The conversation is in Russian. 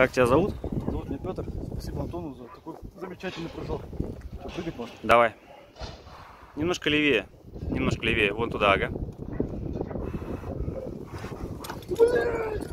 Как тебя зовут? Зовут меня Петр. Спасибо Антону за такой замечательный прыжок. Что, прыгать можно? Давай. Немножко левее. Немножко левее. Вон туда, ага. Блядь!